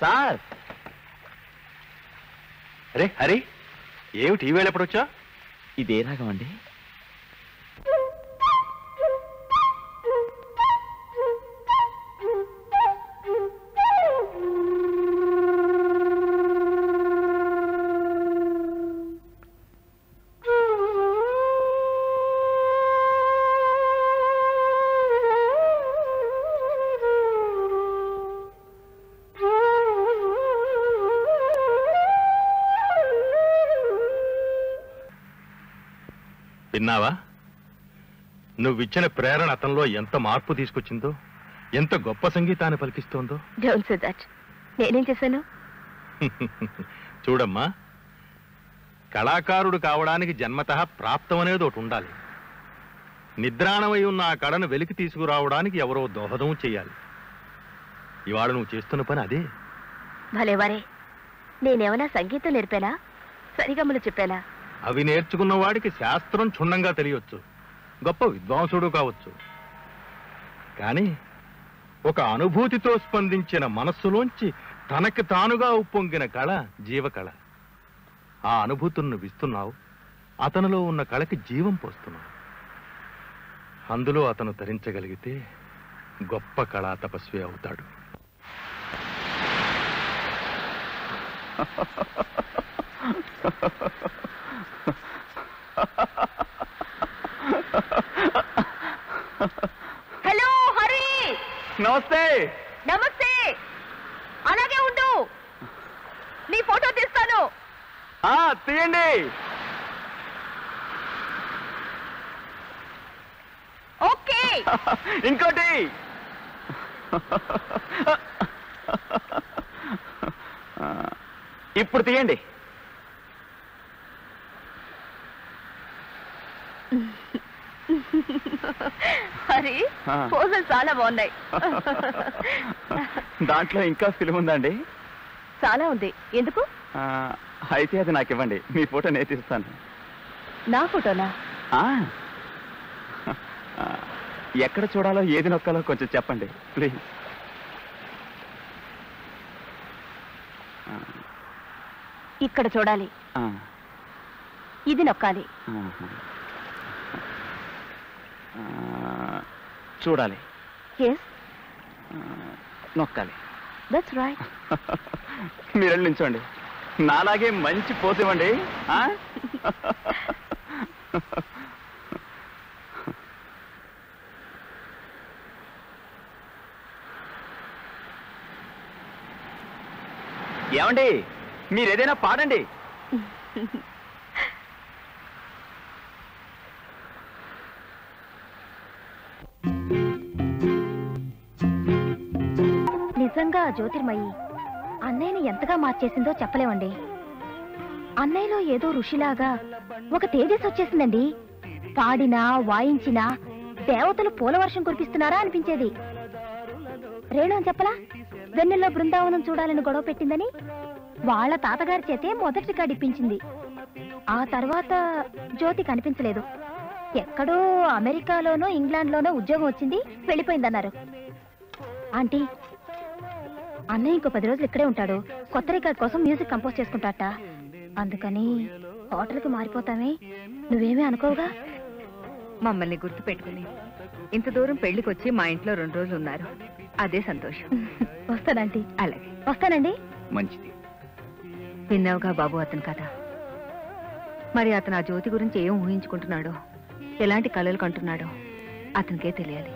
Sir. అరే హరి ఏమిటి ఈ వేళ ఎప్పుడొచ్చా ఇదే రాగం అండి విన్నావా? నువ్విచ్చిన ప్రేరణ అతనిలో ఎంత మార్పు తీసుకొచ్చిందో ఎంత గొప్ప సంగీతాన్ని పలికిస్తోందో. డోంట్ సే దట్ నేనేం చేశాను? చూడమ్మా కళాకారుడు కావడానికి జన్మతః ప్రాప్తం అనేది ఒకటి ఉండాలి. నిద్రాణమై ఉన్న ఆ కళను వెలికి తీసుకురావడానికి ఎవరో దోహదం చేయాలి. ఇవాళ నువ్వు చేస్తున్న పని అదే. భలే వరే నేనేమైనా సంగీతం నేర్పానా? సరిగమ్మలు చెప్పానా? అవి నేర్చుకున్న వాడికి శాస్త్రం క్షుణ్ణంగా తెలియవచ్చు గొప్ప విద్వాంసుడు కావచ్చు. కానీ ఒక అనుభూతితో స్పందించిన మనస్సులోంచి తనకి తానుగా ఉప్పొంగిన కళ జీవకళ. ఆ అనుభూతులను విస్తున్నావు అతనిలో ఉన్న కళకి జీవం పోస్తున్నావు. అందులో అతను తరించగలిగితే గొప్ప కళా తపస్వి అవుతాడు. హలో హరి నమస్తే. నమస్తే. అలాగే ఉండు. నీ ఫోటో తీస్తాను. ఆ తీయండి. ఓకే. ఇంకోటి. ఇప్పుడు తీయండి. హరి ఆ. పోజులు చాలా బాగున్నాయి. దాంట్లో ఇంకా ఫిల్మ్ ఉందండి? చాలా ఉంది. ఎందుకు? అయితే అది నాకు ఇవ్వండి. మీ ఫోటో నేను తీస్తాను. నా ఫోటోనా? ఎక్కడ చూడాలో ఏది నొక్కాలో కొంచెం చెప్పండి ప్లీజ్. ఇక్కడ చూడాలి. ఇది నొక్కాలి. చూడాలి. నొక్కాలి. దట్స్ రైట్ మీరు వెళ్ళి నించోండి నాలాగే మంచి పోతే ఇవ్వండి. ఆ? ఏమండి? మీరు ఏదైనా పాడండి. నిజంగా ఆ జ్యోతిర్మయి అన్నయ్యని ఎంతగా మార్చేసిందో చెప్పలేమండి. అన్నయ్యలో ఏదో ఋషిలాగా ఒక తేజస్ వచ్చేసిందండి. పాడినా వాయించినా దేవతలు పూలవర్షం కురిపిస్తున్నారా అనిపించేది. రేణు అని చెప్పలా? వెన్నెల్లో బృందావనం చూడాలని గొడవ పెట్టిందని వాళ్ళ తాతగారి చేతే మొదటి రికార్డు ఇప్పించింది. ఆ తర్వాత జ్యోతి కనిపించలేదు. ఎక్కడో అమెరికాలోనో ఇంగ్లాండ్లోనో ఉద్యోగం వచ్చింది వెళ్ళిపోయిందన్నారు. ఆంటీ అన్నయ్య ఇంకో పది రోజులు ఇక్కడే ఉంటాడు. కొత్త రికార్డ్ కోసం మ్యూజిక్ కంపోజ్ చేసుకుంటాట. అందుకని హోటల్కి మారిపోతామే. నువ్వేమీ అనుకోవుగా? మమ్మల్ని గుర్తు పెట్టుకుని ఇంత దూరం పెళ్ళికి వచ్చి మా ఇంట్లో రెండు రోజులు ఉన్నారు. అదే సంతోషం. వస్తానంటీ అలాగే. వస్తానండి. మంచిది. విన్నావుగా బాబు అతను కథ. మరి అతను ఆ జ్యోతి గురించి ఏం ఊహించుకుంటున్నాడో ఎలాంటి కలలు కంటున్నాడో అతనికే తెలియాలి.